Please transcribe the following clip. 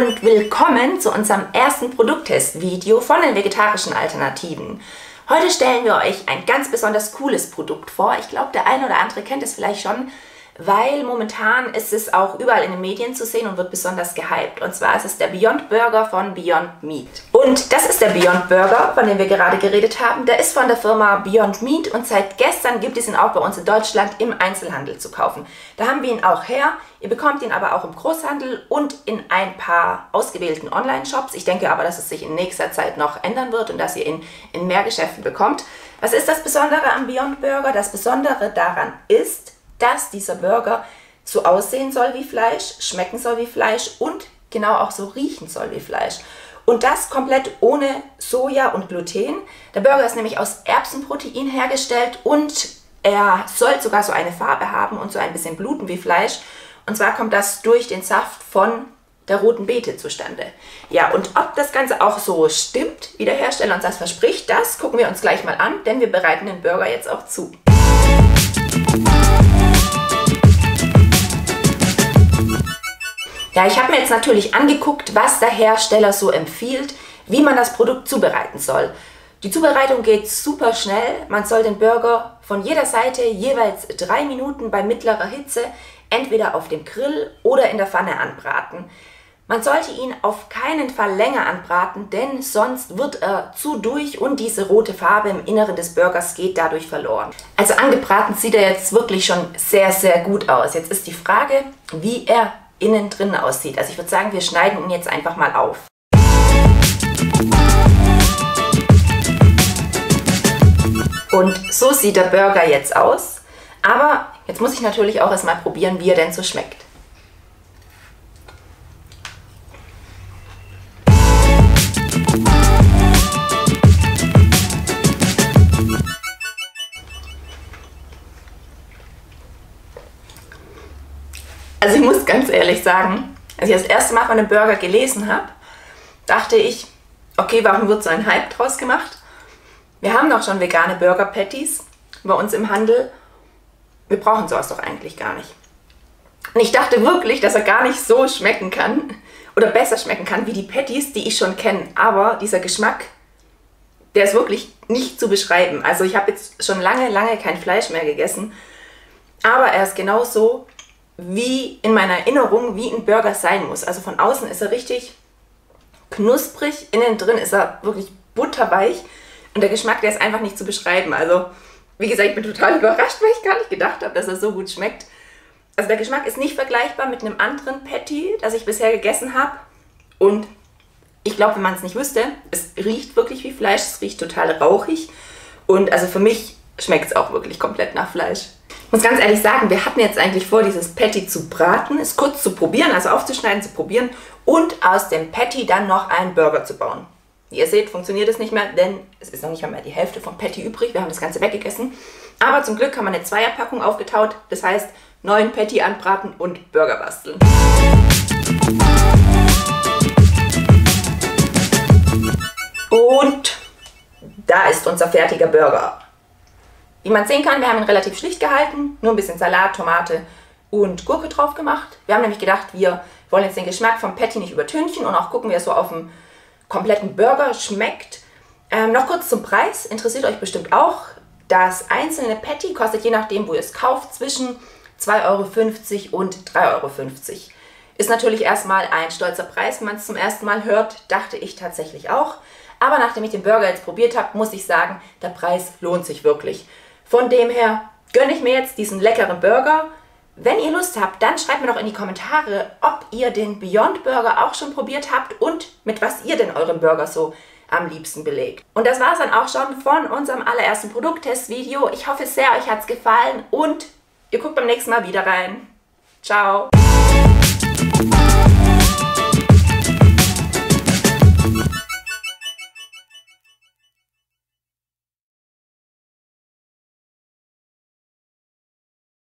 und willkommen zu unserem ersten Produkttest-Video von den vegetarischen Alternativen. Heute stellen wir euch ein ganz besonders cooles Produkt vor. Ich glaube, der eine oder andere kennt es vielleicht schon weil momentan ist es auch überall in den Medien zu sehen und wird besonders gehypt. Und zwar ist es der Beyond Burger von Beyond Meat. Und das ist der Beyond Burger, von dem wir gerade geredet haben. Der ist von der Firma Beyond Meat und seit gestern gibt es ihn auch bei uns in Deutschland im Einzelhandel zu kaufen. Da haben wir ihn auch her. Ihr bekommt ihn aber auch im Großhandel und in ein paar ausgewählten Online-Shops. Ich denke aber, dass es sich in nächster Zeit noch ändern wird und dass ihr ihn in mehr Geschäften bekommt. Was ist das Besondere am Beyond Burger? Das Besondere daran ist, dass dieser Burger so aussehen soll wie Fleisch, schmecken soll wie Fleisch und genau auch so riechen soll wie Fleisch. Und das komplett ohne Soja und Gluten. Der Burger ist nämlich aus Erbsenprotein hergestellt und er soll sogar so eine Farbe haben und so ein bisschen bluten wie Fleisch. Und zwar kommt das durch den Saft von der roten Beete zustande. Ja, und ob das Ganze auch so stimmt, wie der Hersteller uns das verspricht, das gucken wir uns gleich mal an, denn wir bereiten den Burger jetzt auch zu. Ja, ich habe mir jetzt natürlich angeguckt, was der Hersteller so empfiehlt, wie man das Produkt zubereiten soll. Die Zubereitung geht super schnell. Man soll den Burger von jeder Seite jeweils drei Minuten bei mittlerer Hitze entweder auf dem Grill oder in der Pfanne anbraten. Man sollte ihn auf keinen Fall länger anbraten, denn sonst wird er zu durch und diese rote Farbe im Inneren des Burgers geht dadurch verloren. Also angebraten sieht er jetzt wirklich schon sehr, sehr gut aus. Jetzt ist die Frage, wie er innen drin aussieht. Also ich würde sagen, wir schneiden ihn jetzt einfach mal auf. Und so sieht der Burger jetzt aus. Aber jetzt muss ich natürlich auch erstmal probieren, wie er denn so schmeckt. Also ich muss ganz ehrlich sagen, als ich das erste Mal von einem Burger gelesen habe, dachte ich, okay, warum wird so ein Hype draus gemacht? Wir haben doch schon vegane Burger Patties bei uns im Handel. Wir brauchen sowas doch eigentlich gar nicht. Und ich dachte wirklich, dass er gar nicht so schmecken kann oder besser schmecken kann wie die Patties, die ich schon kenne. Aber dieser Geschmack, der ist wirklich nicht zu beschreiben. Also ich habe jetzt schon lange, lange kein Fleisch mehr gegessen. Aber er ist genauso wie in meiner Erinnerung, wie ein Burger sein muss. Also von außen ist er richtig knusprig, innen drin ist er wirklich butterweich und der Geschmack, der ist einfach nicht zu beschreiben. Also, wie gesagt, ich bin total überrascht, weil ich gar nicht gedacht habe, dass er so gut schmeckt. Also der Geschmack ist nicht vergleichbar mit einem anderen Patty, das ich bisher gegessen habe. Und ich glaube, wenn man es nicht wüsste, es riecht wirklich wie Fleisch, es riecht total rauchig. Und also für mich schmeckt es auch wirklich komplett nach Fleisch. Ich muss ganz ehrlich sagen, wir hatten jetzt eigentlich vor, dieses Patty zu braten, es kurz zu probieren, also aufzuschneiden, zu probieren und aus dem Patty dann noch einen Burger zu bauen. Wie ihr seht, funktioniert es nicht mehr, denn es ist noch nicht mal mehr die Hälfte vom Patty übrig. Wir haben das Ganze weggegessen. Aber zum Glück haben wir eine Zweierpackung aufgetaut. Das heißt, neuen Patty anbraten und Burger basteln. Und da ist unser fertiger Burger. Wie man sehen kann, wir haben ihn relativ schlicht gehalten, nur ein bisschen Salat, Tomate und Gurke drauf gemacht. Wir haben nämlich gedacht, wir wollen jetzt den Geschmack vom Patty nicht übertünchen und auch gucken, wie er so auf dem kompletten Burger schmeckt. Ähm, noch kurz zum Preis, interessiert euch bestimmt auch. Das einzelne Patty kostet je nachdem, wo ihr es kauft, zwischen 2,50 Euro und 3,50 Euro. Ist natürlich erstmal ein stolzer Preis, wenn man es zum ersten Mal hört, dachte ich tatsächlich auch. Aber nachdem ich den Burger jetzt probiert habe, muss ich sagen, der Preis lohnt sich wirklich. Von dem her gönne ich mir jetzt diesen leckeren Burger. Wenn ihr Lust habt, dann schreibt mir doch in die Kommentare, ob ihr den Beyond Burger auch schon probiert habt und mit was ihr denn euren Burger so am liebsten belegt. Und das war es dann auch schon von unserem allerersten Produkttest-Video. Ich hoffe sehr, euch hat es gefallen und ihr guckt beim nächsten Mal wieder rein. Ciao!